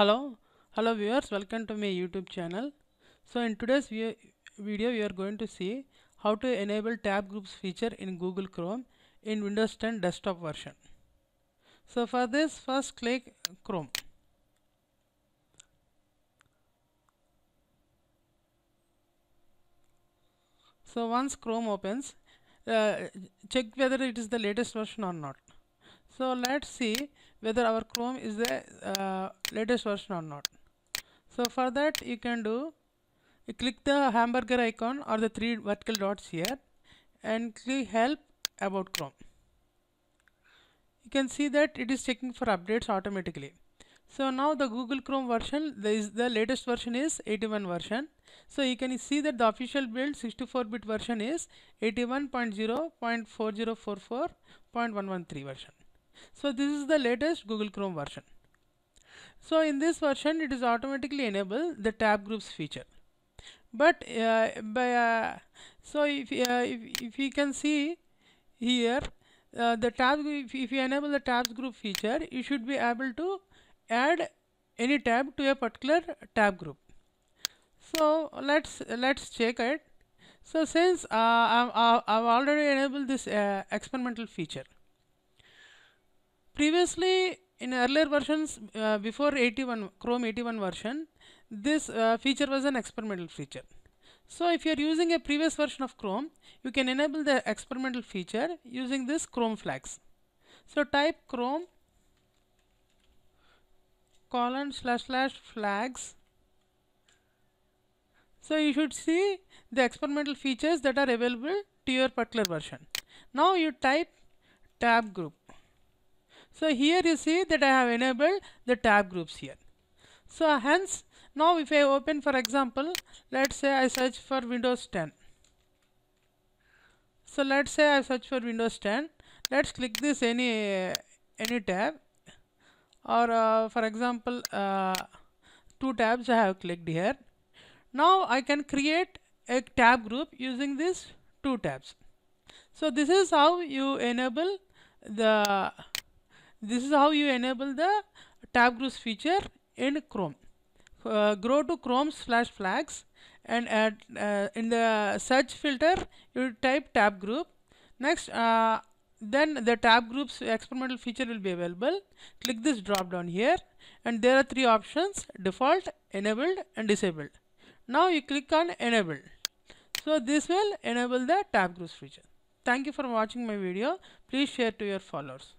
hello? Hello viewers. Welcome to my youtube channel. So in today's video we are going to see how to enable tab groups feature in google chrome in windows 10 desktop version. So for this first click chrome. So once chrome opens uh, check whether it is the latest version or not so let's see whether our chrome is the uh, latest version or not. So for that you can do you click the hamburger icon or the three vertical dots here and click help about chrome. You can see that it is checking for updates automatically. So now the google chrome version the, is the latest version is 81 version. So you can see that the official build 64 bit version is 81.0.4044.113 version so this is the latest google chrome version. So in this version it is automatically enable the tab groups feature. But uh, by uh, so if, uh, if if you can see here uh, the tab if, if you enable the tabs group feature you should be able to add any tab to a particular tab group. So let's let's check it. So since uh, I've, I've already enabled this uh, experimental feature previously in earlier versions uh, before 81 chrome 81 version this uh, feature was an experimental feature. So if you are using a previous version of chrome you can enable the experimental feature using this chrome flags. So type chrome colon slash slash flags. So you should see the experimental features that are available to your particular version. Now you type tab group so here you see that I have enabled the tab groups here. So hence now if I open for example let's say I search for Windows 10 so let's say I search for Windows 10 let's click this any any tab. Or uh, for example uh, two tabs I have clicked here. Now I can create a tab group using these two tabs. So this is how you enable the this is how you enable the tab groups feature in Chrome. Uh, go to Chrome slash flags and add uh, in the search filter you type tab group. Next uh, then the tab groups experimental feature will be available. Click this drop down here and there are three options default enabled and disabled. Now you click on enabled so this will enable the tab groups feature. Thank you for watching my video. Please share to your followers